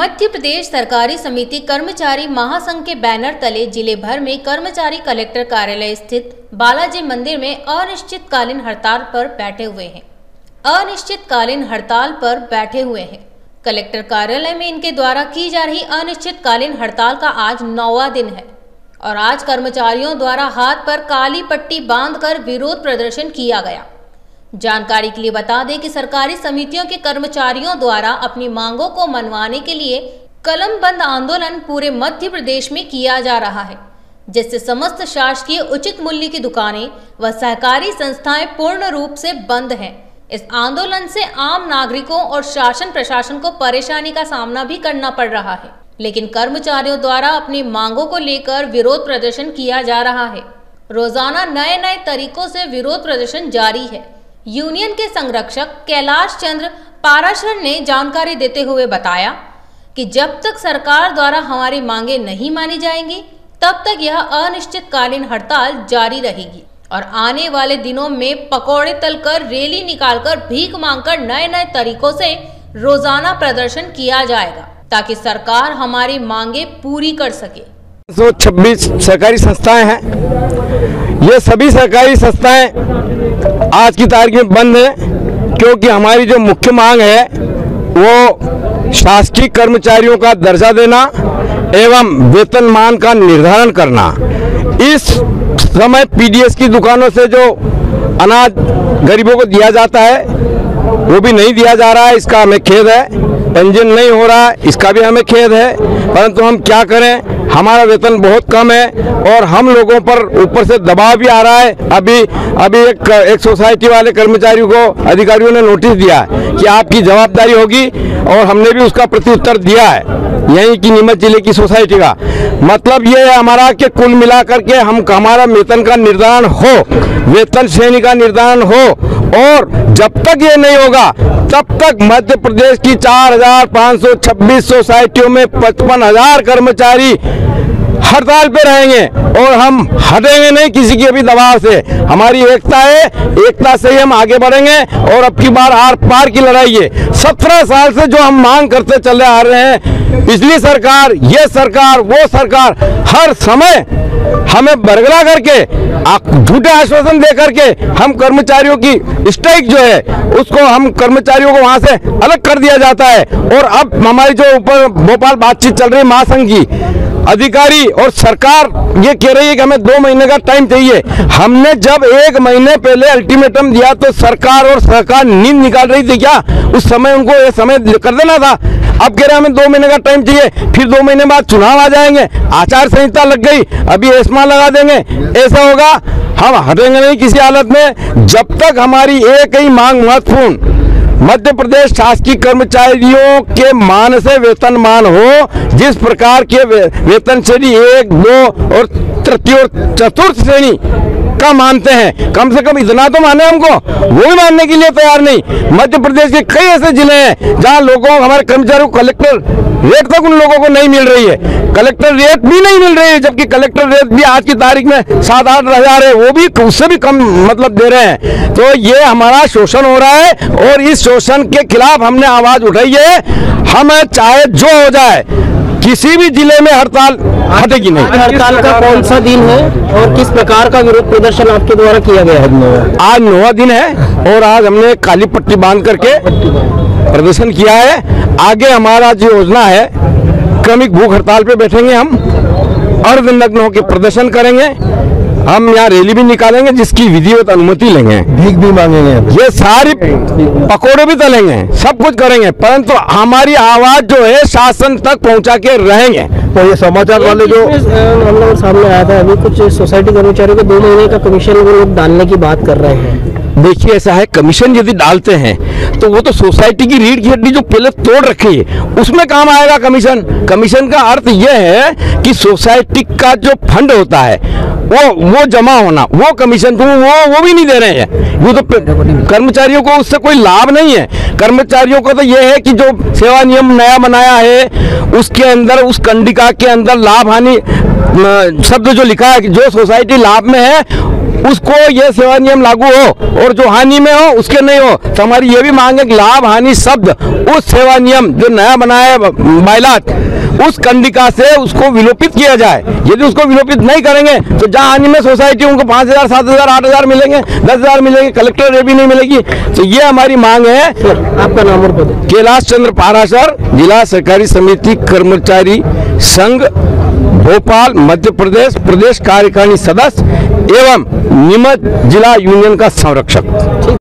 मध्य प्रदेश सरकारी समिति कर्मचारी महासंघ के बैनर तले ज़िले भर में कर्मचारी कलेक्टर कार्यालय स्थित बालाजी मंदिर में अनिश्चितकालीन हड़ताल पर बैठे हुए हैं। अनिश्चितकालीन हड़ताल पर बैठे हुए हैं। कलेक्टर कार्यालय में इनके द्वारा की जा रही अनिश्चितकालीन हड़ताल का आज नौवा दिन है और आज कर्मचारियों द्वारा हाथ पर काली पट्टी बांधकर विरोध प्रदर्शन किया गया। जानकारी के लिए बता दें कि सरकारी समितियों के कर्मचारियों द्वारा अपनी मांगों को मनवाने के लिए कलम बंद आंदोलन पूरे मध्य प्रदेश में किया जा रहा है, जिससे समस्त शासकीय उचित मूल्य की दुकानें व सहकारी संस्थाएँ पूर्ण रूप से बंद हैं। इस आंदोलन से आम नागरिकों और शासन प्रशासन को परेशानी का सामना भी करना पड़ रहा है, लेकिन कर्मचारियों द्वारा अपनी मांगों को लेकर विरोध प्रदर्शन किया जा रहा है। रोज़ाना नए नए तरीकों से विरोध प्रदर्शन जारी है। यूनियन के संरक्षक कैलाश चंद्र पाराशर ने जानकारी देते हुए बताया कि जब तक सरकार द्वारा हमारी मांगे नहीं मानी जाएँगी, तब तक यह अनिश्चितकालीन हड़ताल जारी रहेगी और आने वाले दिनों में पकौड़े तलकर, रैली निकालकर, भीख मांगकर नए नए तरीकों से रोज़ाना प्रदर्शन किया जाएगा, ताकि सरकार हमारी मांगे पूरी कर सके। सौ छब्बीस सरकारी संस्थाएँ हैं ये सभी सरकारी संस्थाएँ आज की तारीख में बंद हैं, क्योंकि हमारी जो मुख्य मांग है, वो शासकीय कर्मचारियों का दर्जा देना एवं वेतनमान का निर्धारण करना। इस समय पीडीएस की दुकानों से जो अनाज गरीबों को दिया जाता है, वो भी नहीं दिया जा रहा है, इसका हमें खेद है। पंजीयन नहीं हो रहा है इसका भी हमें खेद है। परंतु हम क्या करें? हमारा वेतन बहुत कम है और हम लोगों पर ऊपर से दबाव भी आ रहा है। अभी अभी एक एक सोसाइटी वाले कर्मचारियों को अधिकारियों ने नोटिस दिया है कि आपकी जवाबदारी होगी और हमने भी उसका प्रत्युत्तर दिया है। यहीं की नीमच ज़िले की सोसाइटी का। मतलब ये है हमारा कि कुल मिलाकर के हम हमारा वेतन का निर्धारण हो वेतन श्रेणी का निर्धारण हो और जब तक ये नहीं होगा तब तक मध्य प्रदेश की 4,526 सोसाइटियों में पचपन हज़ार कर्मचारी हड़ताल पे रहेंगे और हम हटेंगे नहीं किसी के भी दबाव से। हमारी एकता है, एकता से ही हम आगे बढ़ेंगे और अब की बार आर पार की लड़ाई है। सत्रह साल से जो हम मांग करते चले आ रहे हैं पिछली सरकार, ये सरकार, वो सरकार, हर समय हमें बरगला करके झूठे आश्वासन दे करके हम कर्मचारियों की स्ट्राइक जो है, उसको हम कर्मचारियों को वहाँ से अलग कर दिया जाता है। और अब हमारी जो ऊपर भोपाल बातचीत चल रही है महासंघ की अधिकारी और सरकार ये कह रही है कि हमें दो महीने का टाइम चाहिए। हमने जब एक महीने पहले अल्टीमेटम दिया तो सरकार और सरकार नींद निकाल रही थी क्या? उस समय उनको ये समय कर देना था। अब कह रहे हमें दो महीने का टाइम चाहिए, फिर दो महीने बाद चुनाव आ जाएँगे, आचार संहिता लग गई, अभी एस्मा लगा देंगे। ऐसा होगा, हम हटेंगे नहीं किसी हालत में। जब तक हमारी एक ही मांग महत्वपूर्ण मध्य प्रदेश शासकीय कर्मचारियों के मान से वेतन मान हो, जिस प्रकार के वेतन श्रेणी एक, दो और तृतीय और चतुर्थ श्रेणी का मानते हैं। कम से कम इतना तो माने हमको। वो भी मानने के लिए तैयार नहीं। मध्य प्रदेश के कई ऐसे ज़िले हैं, जहाँ लोगों, हमारे कर्मचारियों कलेक्टर रेट तक उन लोगों को नहीं मिल रही है। कलेक्टर रेट भी नहीं मिल रही है, जबकि कलेक्टर रेट भी आज की तारीख में सात आठ हज़ार है। वो भी उससे भी कम मतलब दे रहे हैं। तो ये हमारा शोषण हो रहा है और इस शोषण के खिलाफ हमने आवाज़ उठाई है। हम चाहे जो हो जाए किसी भी ज़िले में हड़ताल हटेगी नहीं। हड़ताल का कौन सा दिन है और किस प्रकार का विरोध प्रदर्शन आपके द्वारा किया गया है आज नौवा दिन? है और आज हमने काली पट्टी बाँध करके प्रदर्शन किया है। आगे हमारा जो योजना है क्रमिक भूख हड़ताल पे बैठेंगे हम अर्धनग्न होकर प्रदर्शन करेंगे। हम यहाँ रैली भी निकालेंगे जिसकी विधिवत अनुमति लेंगे। भीख भी मांगेंगे। ये सारी पकोड़े भी तलेंगे सब कुछ करेंगे परंतु हमारी आवाज़ जो है शासन तक पहुँचा के रहेंगे। तो ये समाचार वाले जो हम लोग सामने आया था अभी कुछ सोसाइटी कर्मचारियों को दो महीने का कमीशन वो लोग डालने की बात कर रहे हैं। देखिए ऐसा है कमीशन यदि डालते हैं तो वो तो सोसाइटी की रीढ़ की हड्डी जो पहले तोड़ रखी है, उसमें काम आएगा कमीशन। कमीशन का अर्थ यह है कि सोसाइटी का जो फंड होता है, वो वो जमा होना, वो कमीशन तो वो वो भी नहीं दे रहे हैं। वो तो कर्मचारियों को उससे कोई लाभ नहीं है। कर्मचारियों को तो ये है कि जो सेवा नियम नया बनाया है, उसके अंदर, उस कंडिका के अंदर लाभ हानि शब्द जो लिखा है जो सोसाइटी लाभ में है, उसको ये सेवा नियम लागू हो, और जो हानि में हो, उसके नहीं हो। तो हमारी ये भी मांग मांग है कि लाभ हानि शब्द उस सेवा नियम जो नया बनाया बाइलाट उस कंडिका से उसको विलोपित किया जाए। यदि उसको विलोपित नहीं करेंगे तो जहाँ हानि में सोसाइटी उनको पाँच हज़ार सात हज़ार आठ हज़ार मिलेंगे दस हज़ार मिलेंगे कलेक्टर भी नहीं मिलेगी। तो ये हमारी मांग है। सर आपका नाम और कैलाश चंद्र पाराशर जिला सहकारी समिति कर्मचारी संघ भोपाल मध्य प्रदेश प्रदेश कार्यकारिणी सदस्य एवं नीमच जिला यूनियन का संरक्षक।